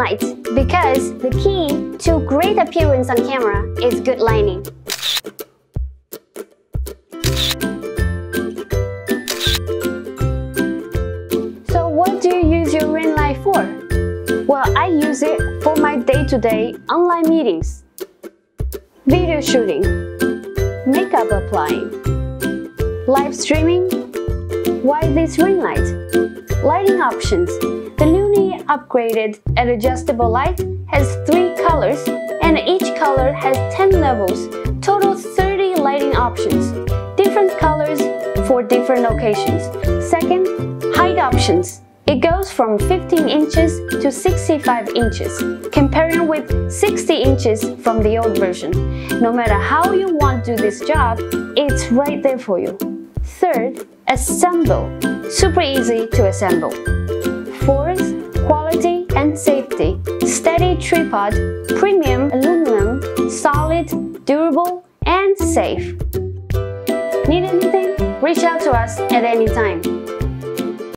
because the key to great appearance on camera is good lighting. So what do you use your ring light for? Well, I use it for my day-to-day -day online meetings, video shooting, makeup applying, live streaming. Why this ring light? Lighting options. Upgraded and adjustable light has three colors and each color has 10 levels, total 30 lighting options, different colors for different locations. Second, height options. It goes from 15 inches to 65 inches, comparing with 60 inches from the old version. No matter how you want to do this job, it's right there for you. Third, assemble. Super easy to assemble. And safety. Steady tripod, premium aluminum, solid, durable, and safe. Need anything? Reach out to us at any time.